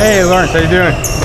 Hey, Lawrence, how you doing?